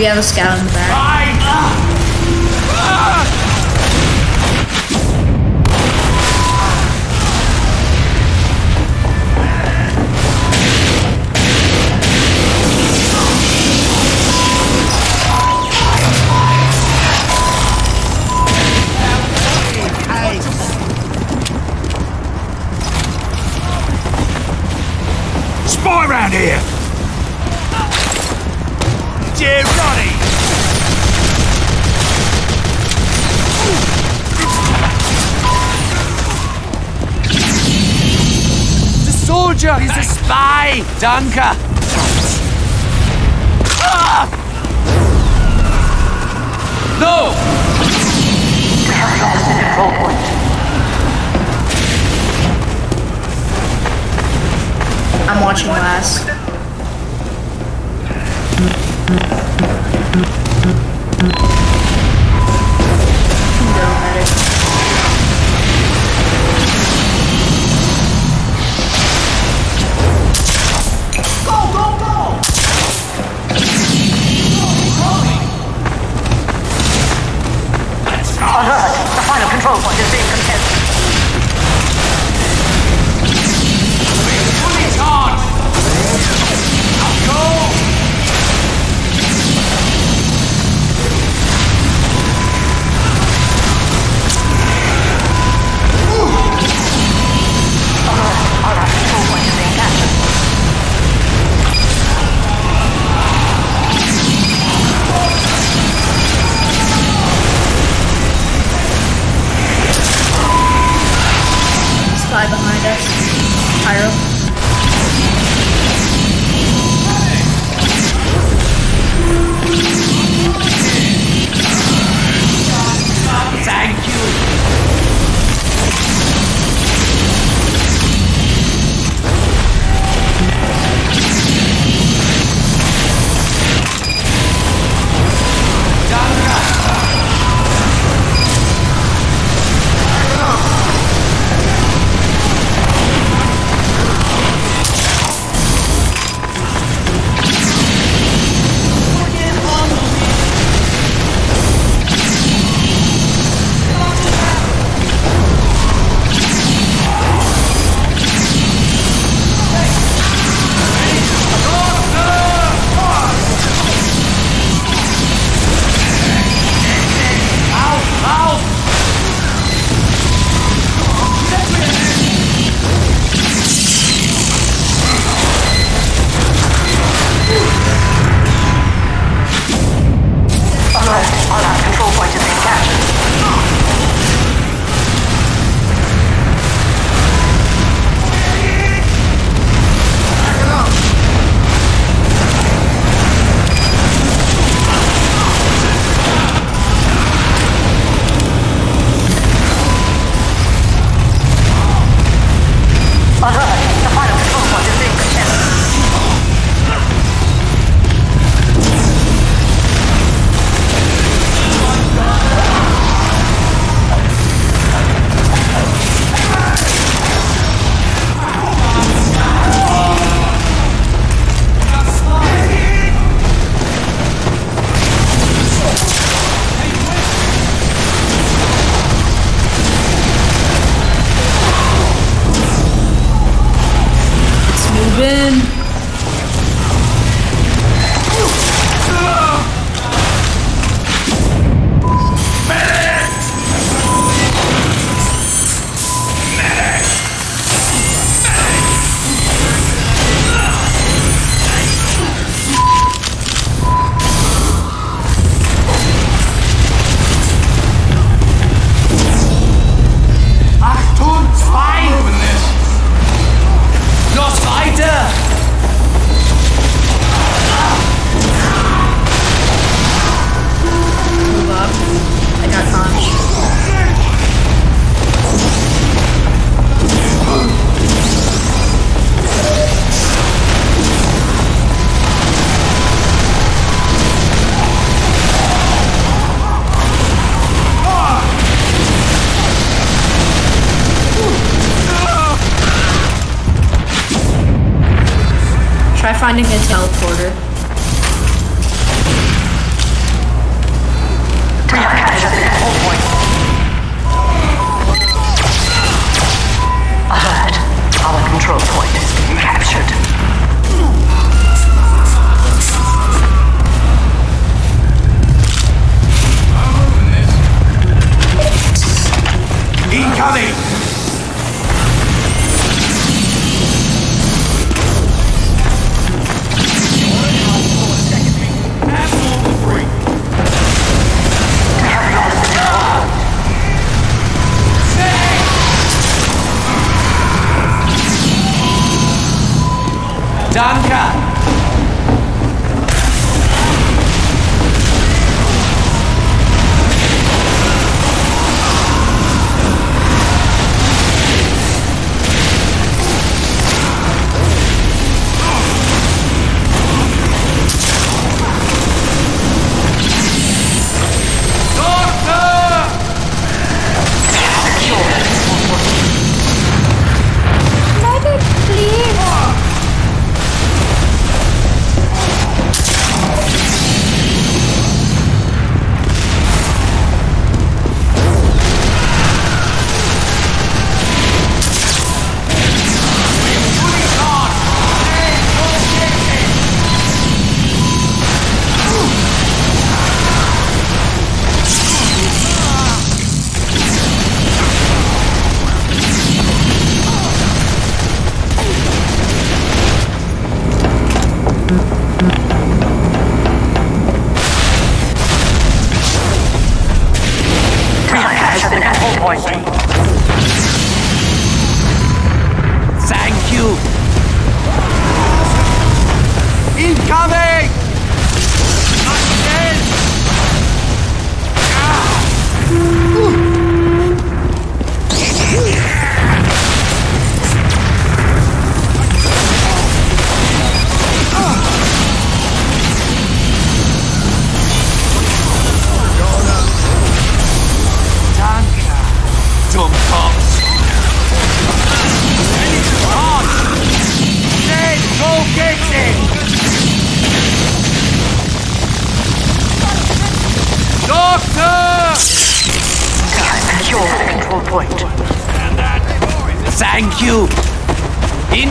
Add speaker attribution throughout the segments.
Speaker 1: We have a scout in the back.
Speaker 2: Danke! Ah! No!
Speaker 3: We have lost the control point.
Speaker 1: I'm watching
Speaker 3: your ass. Control point captured.
Speaker 2: Incoming! Danke! Doctor!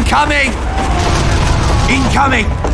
Speaker 2: Incoming! Incoming!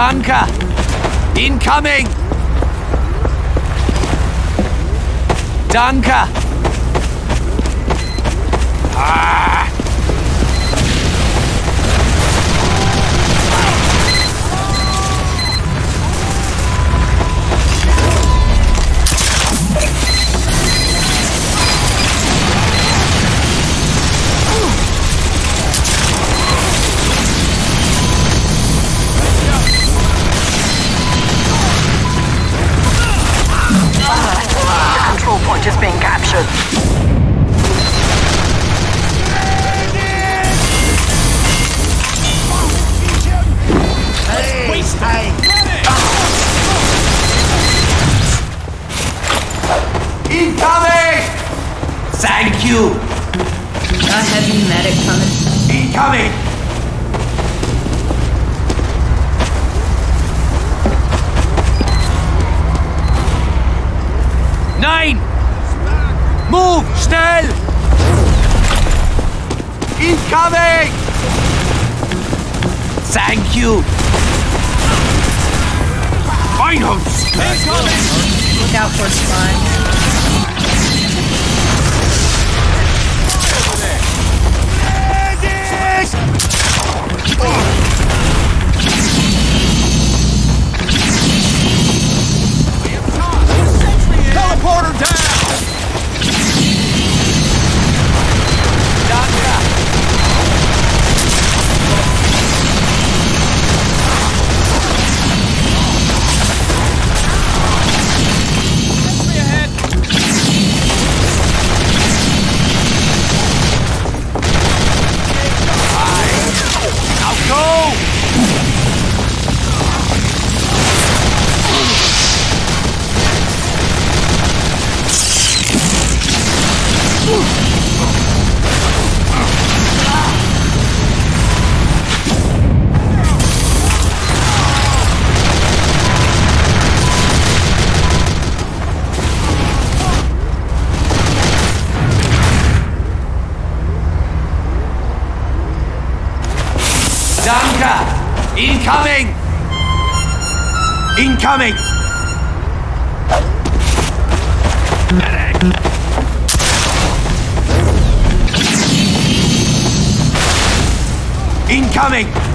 Speaker 2: Danke! Incoming! Danke! Incoming! Incoming! Incoming!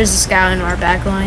Speaker 2: There's a scout in our back line.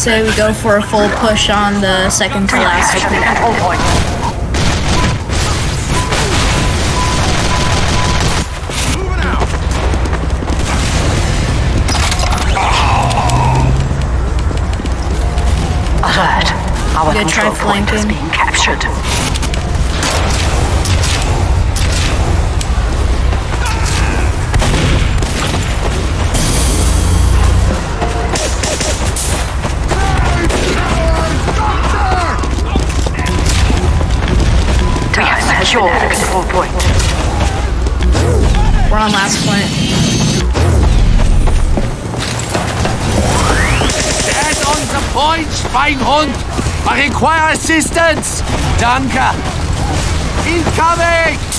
Speaker 1: Say we go for a full push on the second to last.
Speaker 3: Point. Alert. Our
Speaker 1: You gonna try
Speaker 3: control point is being captured. The control point.
Speaker 1: We're on last point.
Speaker 2: Dead on the point, Schweinhund! I require assistance! Danke! Incoming!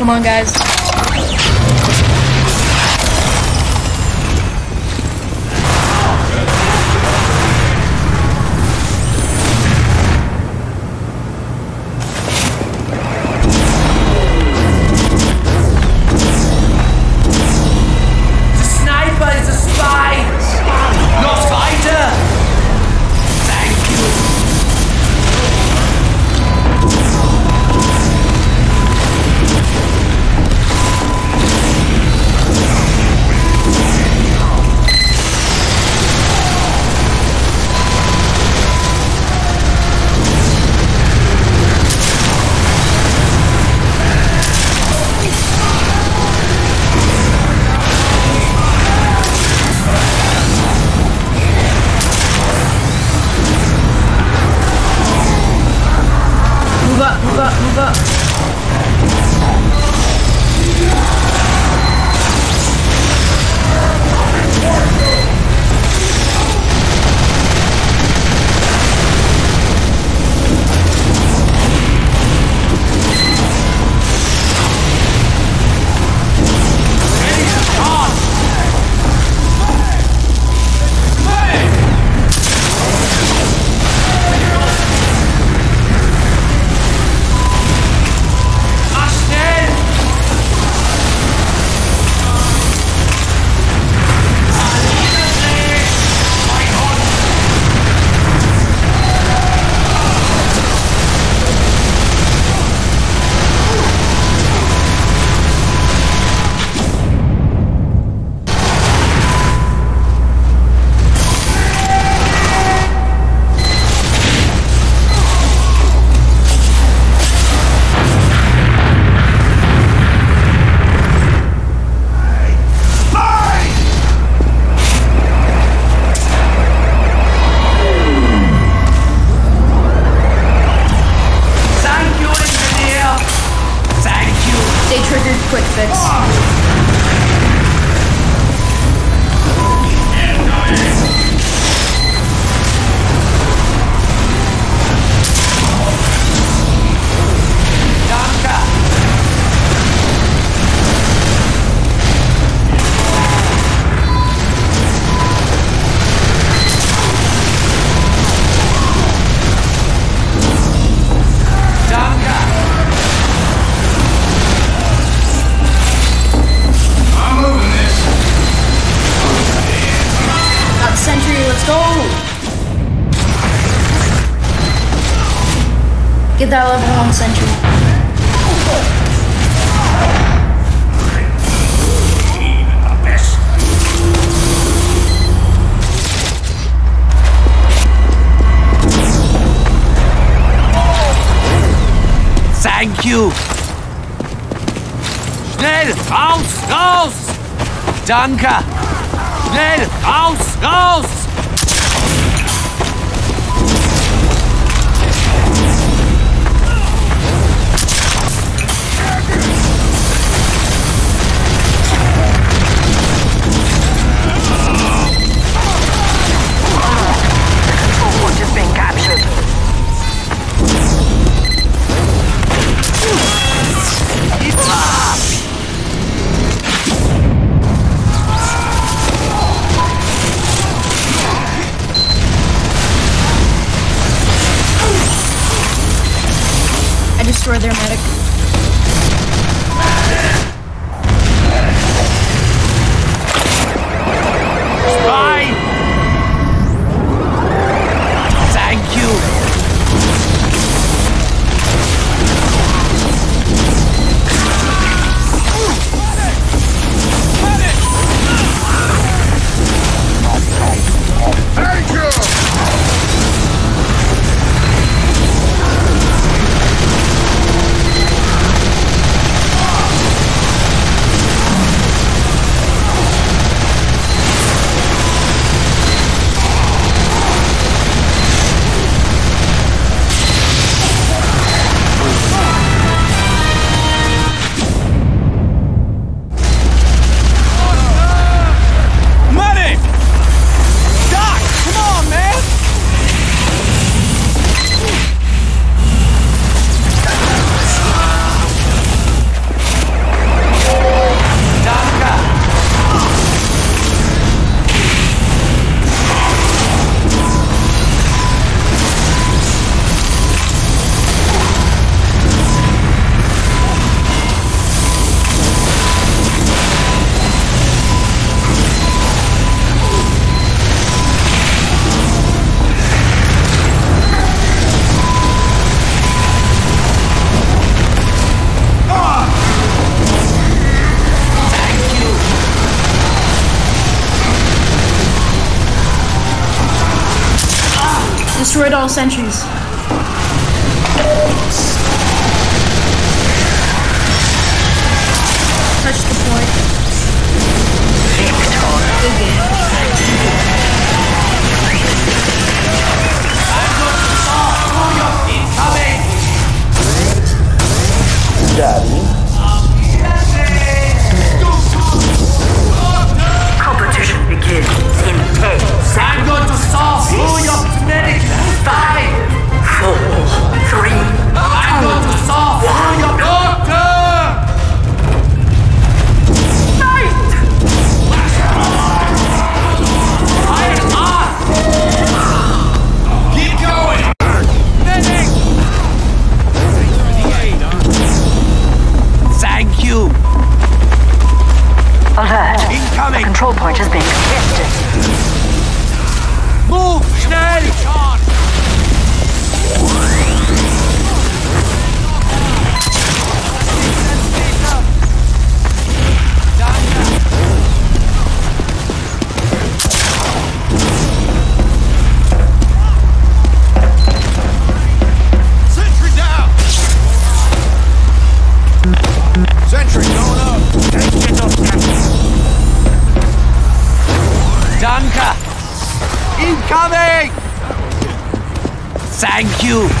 Speaker 1: Come on, guys.
Speaker 2: that level 1 sentry.
Speaker 3: Thank you. Schnell, raus, raus! Danke! Schnell, raus, raus!
Speaker 2: sentries.
Speaker 3: you.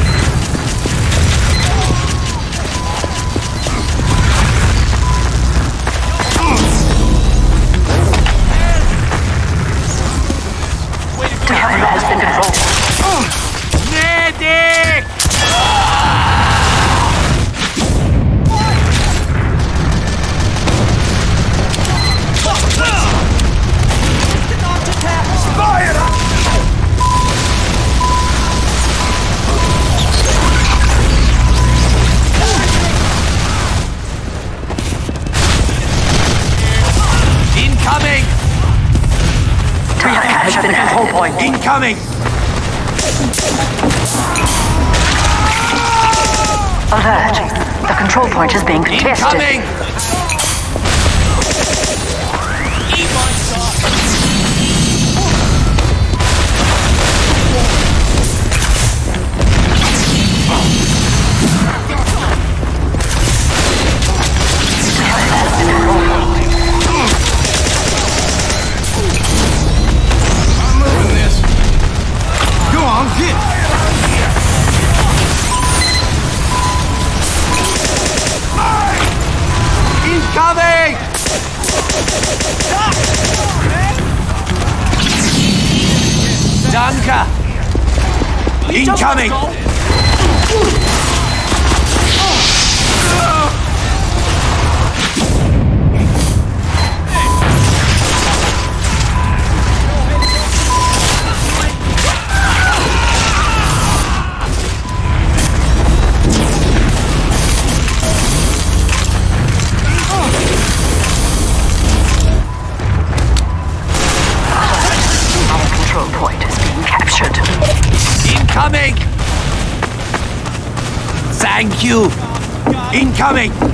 Speaker 3: Incoming! Incoming! Thank you! Incoming!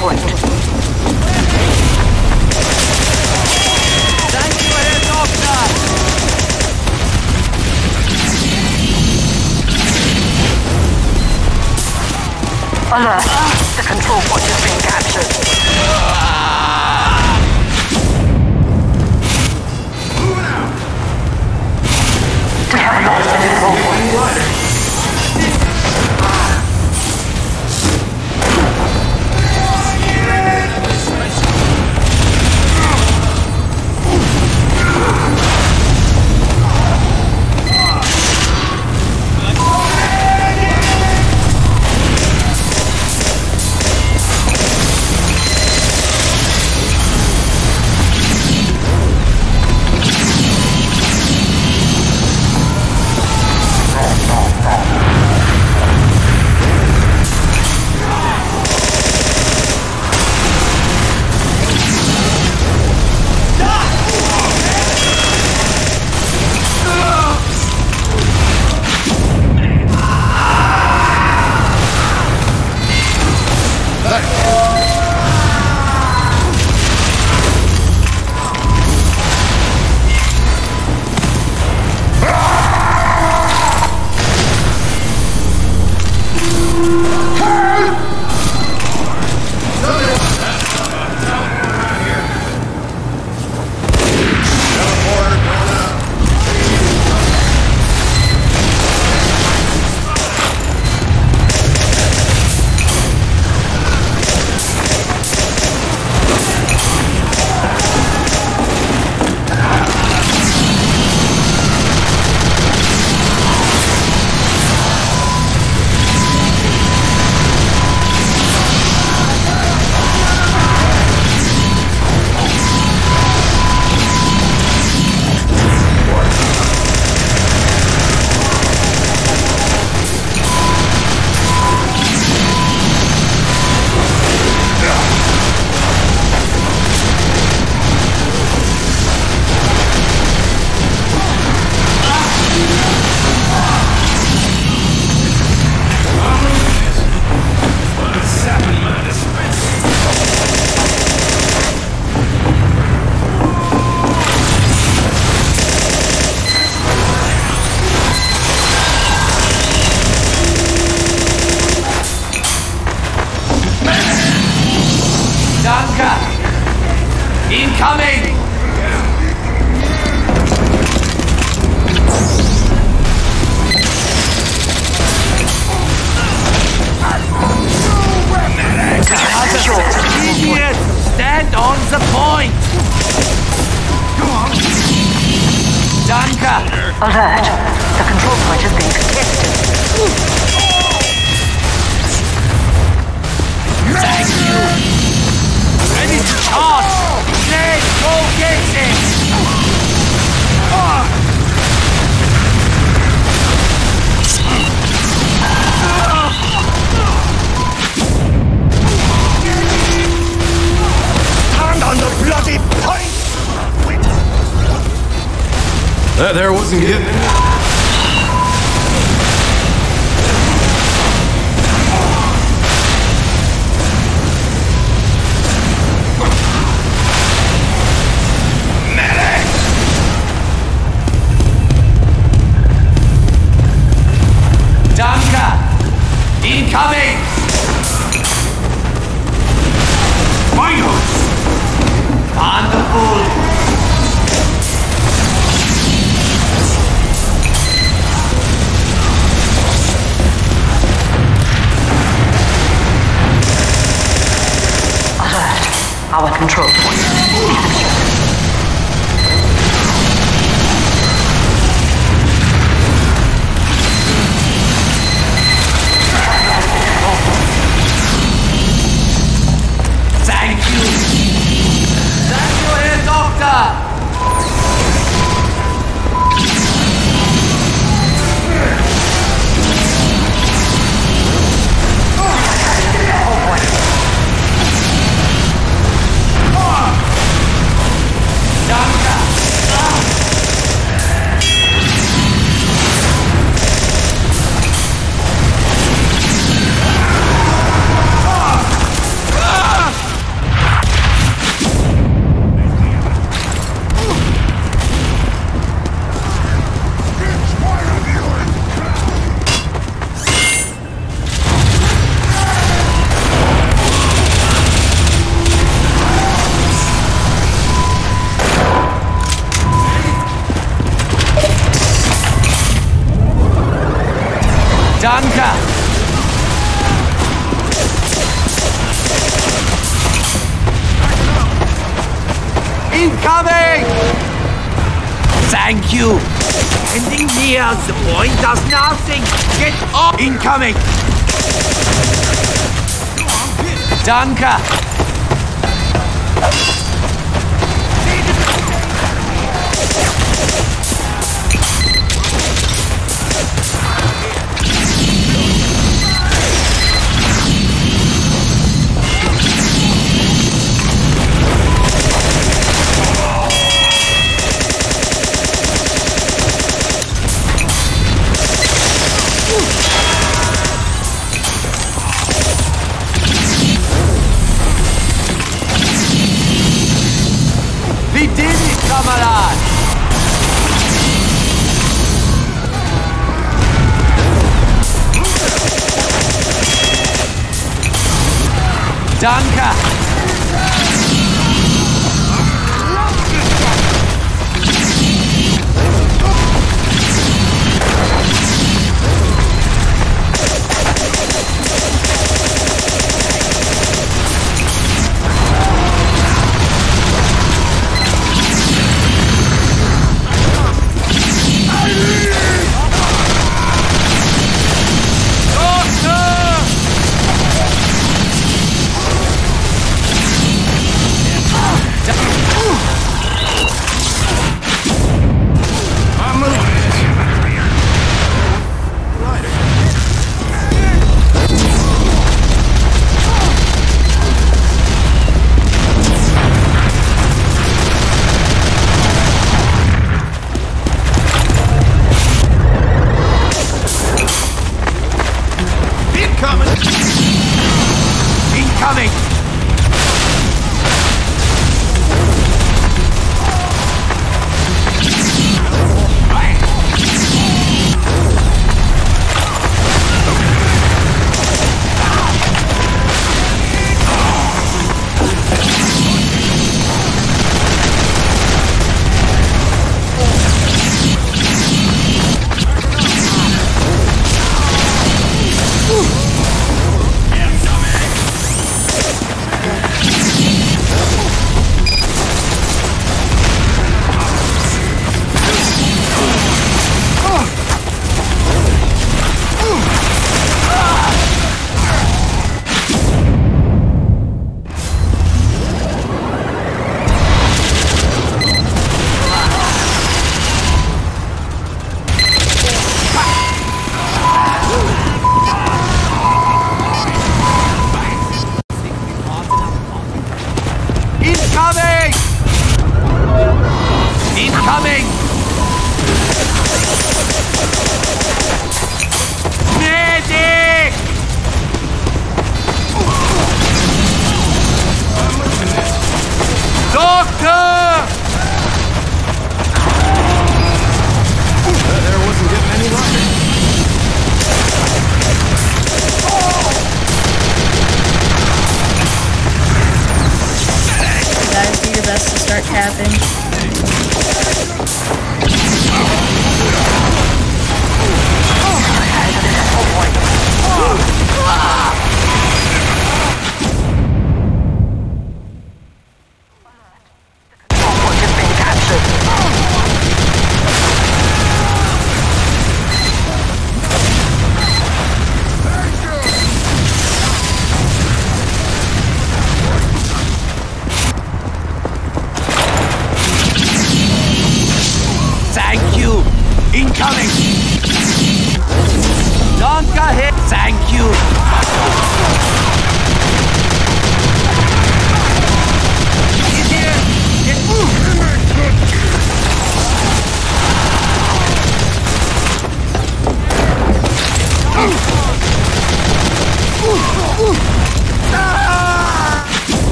Speaker 2: checkpoint.
Speaker 3: Alert! The control point has been captured.
Speaker 4: Danke!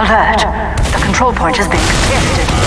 Speaker 3: Alert. The control point has been contested.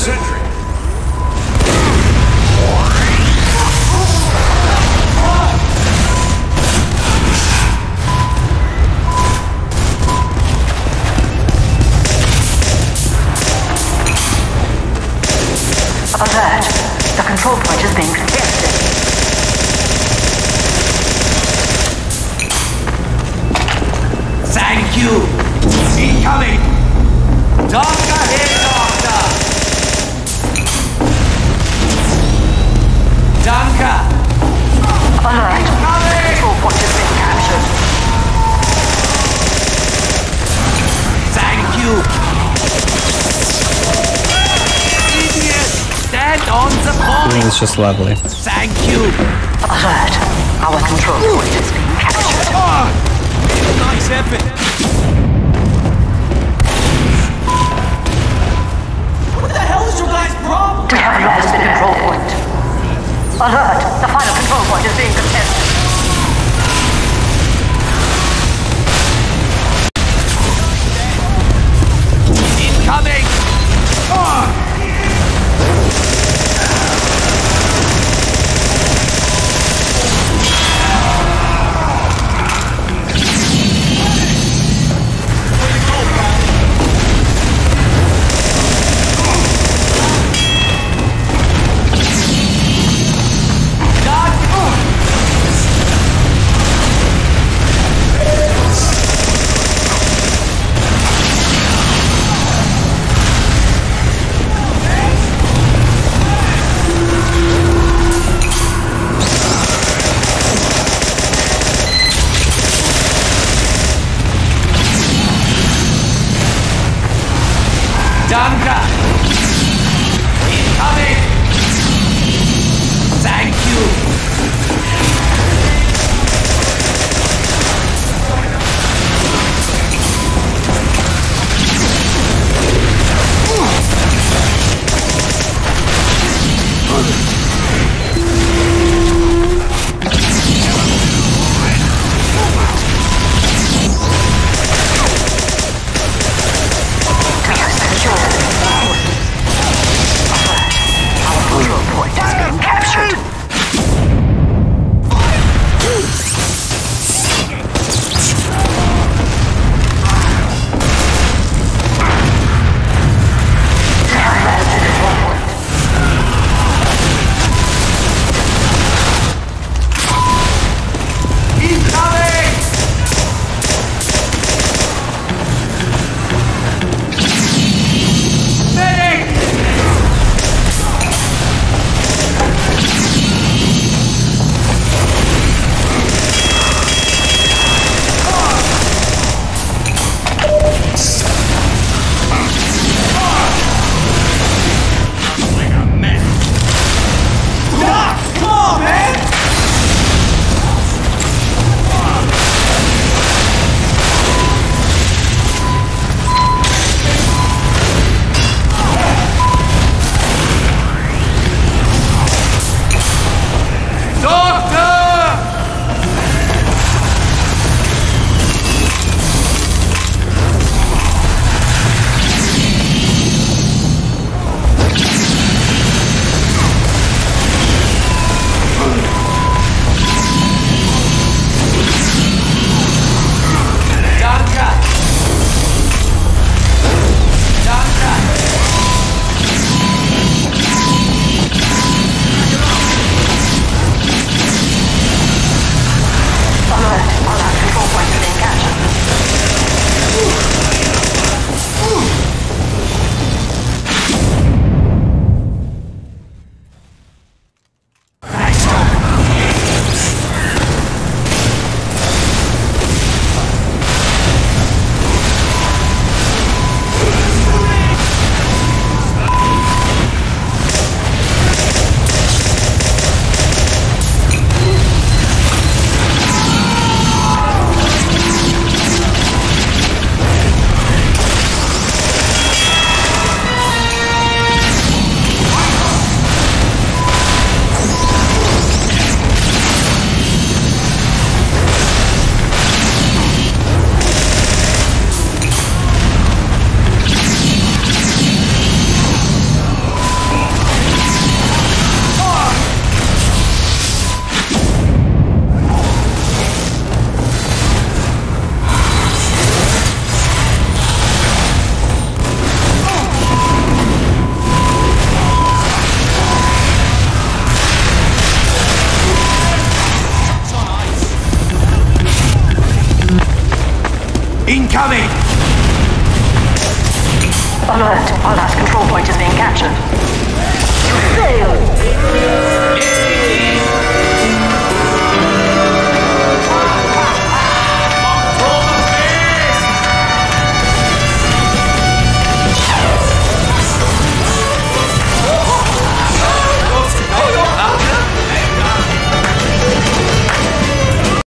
Speaker 2: sentry. just lovely.
Speaker 4: Thank you.
Speaker 3: Alert. Our control point is been captured.
Speaker 4: Oh, nice epic. What the hell is your guys' problem?
Speaker 3: We have lost the control point. Alert. The final control point is being Danka!
Speaker 4: Incoming!
Speaker 3: Thank you!